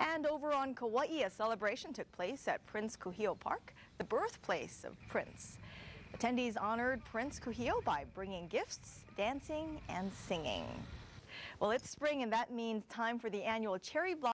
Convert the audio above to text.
And over on Kauai, a celebration took place at Prince Kuhio Park, the birthplace of Prince. Attendees honored Prince Kuhio by bringing gifts, dancing, and singing. Well, it's spring, and that means time for the annual cherry blossom.